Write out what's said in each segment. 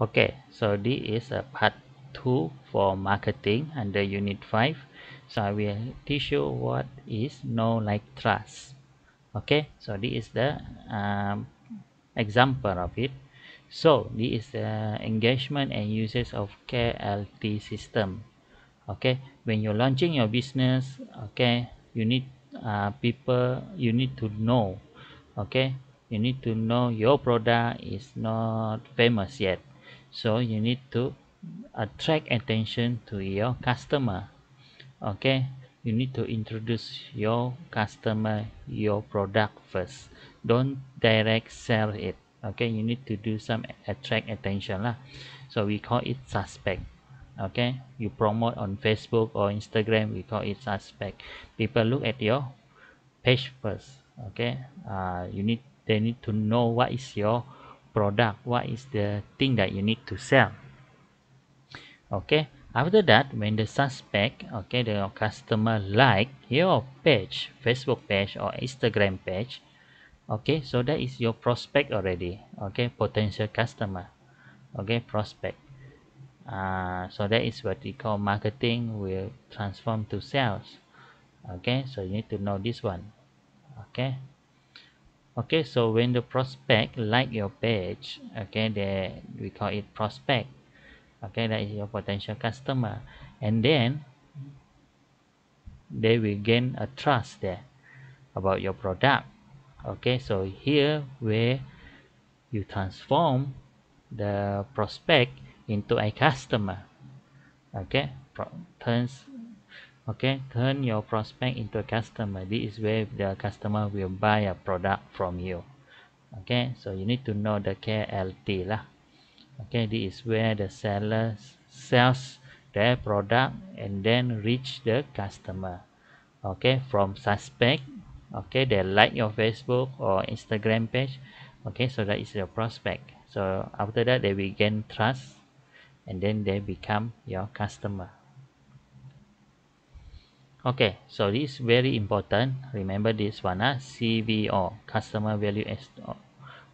okay so this is a part 2 for marketing under unit 5 so i will teach you what is know like trust. Okay so this is the um, example of it. So this is the engagement and usage of KLT system. Okay when you're launching your business okay you need uh, people you need to know. Okay you need to know your product is not famous yet so you need to attract attention to your customer okay? You need to introduce your customer your product first. Don't direct sell it okay? You need to do some attract attention lah. So we call it suspect okay? You promote on facebook or instagram we call it suspect. People look at your page first okay? Uh, you need they need to know what is your product what is the thing that you need to sell. Okay after that when the suspect okay the customer like your page facebook page or instagram page okay so that is your prospect already okay potential customer okay prospect. Uh, so that is what we call marketing will transform to sales okay so you need to know this one okay okay so when the prospect like your page okay they we call it prospect. Okay that is your potential customer. And then they will gain a trust there about your product. Okay so here where you transform the prospect into a customer. Okay Pro turns okay turn your prospect into a customer. This is where the customer will buy a product from you. Okay so you need to know the KLT lah. Okay this is where the seller sells their product and then reach the customer. Okay from suspect okay they like your facebook or instagram page. Okay so that is your prospect. So after that they will gain trust and then they become your customer okay so this is very important. Remember this one uh, cvo customer value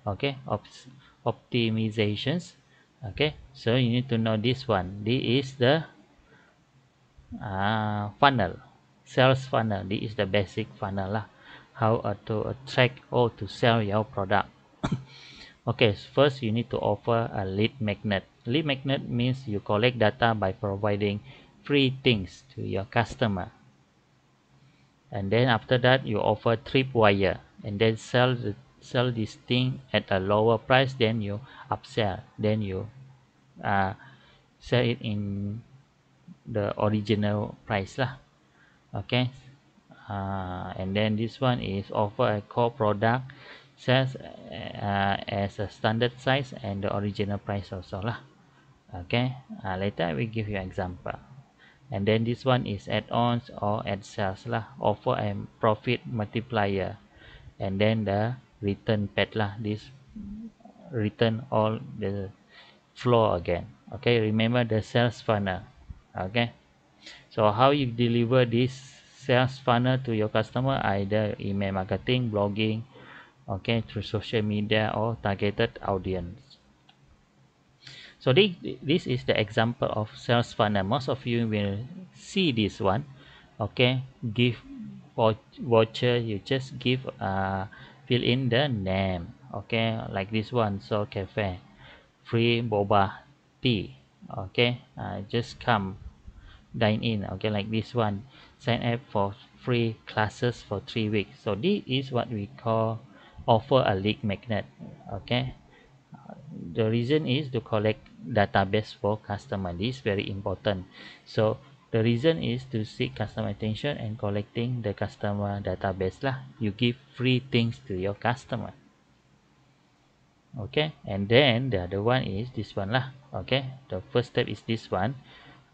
okay Ops optimizations. Okay so you need to know this one. This is the uh, funnel sales funnel. This is the basic funnel lah. How uh, to attract or to sell your product. Okay first you need to offer a lead magnet. Lead magnet means you collect data by providing free things to your customer and then after that you offer tripwire and then sell the sell this thing at a lower price then you upsell then you uh, sell it in the original price lah. Okay? Uh, and then this one is offer a core product sells uh, as a standard size and the original price also lah. Okay? Uh, later I will give you example and then this one is add-ons or add sales lah. Offer a profit multiplier. And then the return pad lah. This return all the flow again. Okay remember the sales funnel. Okay. So how you deliver this sales funnel to your customer? Either email marketing blogging okay through social media or targeted audience so this, this is the example of sales funnel. Most of you will see this one okay? Give voucher you just give uh fill in the name okay? Like this one so cafe free boba tea okay? Uh, just come dine in okay? Like this one sign up for free classes for three weeks. So this is what we call offer a lead magnet okay the reason is to collect database for customer this is very important. So the reason is to seek customer attention and collecting the customer database lah. You give free things to your customer. Okay? And then the other one is this one lah. Okay? The first step is this one.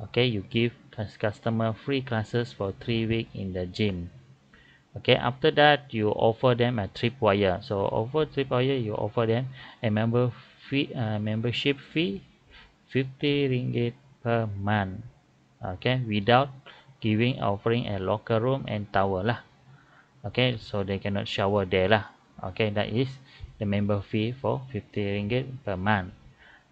Okay? You give customer free classes for three week in the gym okay after that you offer them a tripwire. So over tripwire you offer them a member fee uh, membership fee 50 ringgit per month. Okay without giving offering a locker room and towel lah. Okay so they cannot shower there lah. Okay that is the member fee for 50 ringgit per month.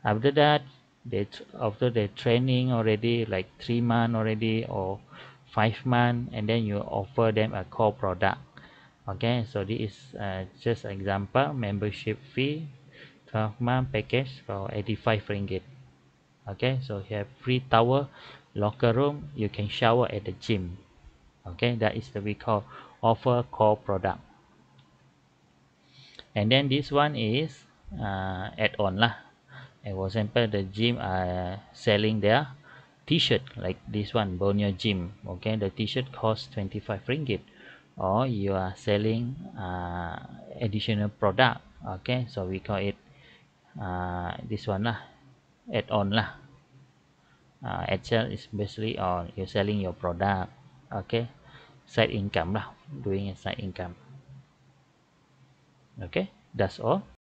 After that they after the training already like three month already or five month and then you offer them a core product. Okay so this is uh, just example membership fee 12 month package for 85 ringgit. Okay so you have free towel locker room you can shower at the gym. Okay that is the we call offer core product. And then this one is uh, add-on lah. For example the gym are selling their t-shirt like this one Borneo gym okay? The t-shirt costs 25 ringgit. Or you are selling uh, additional product okay? So we call it uh, this one lah add-on lah. Uh, add sell is basically on you're selling your product okay? Side income lah doing a side income. Okay? That's all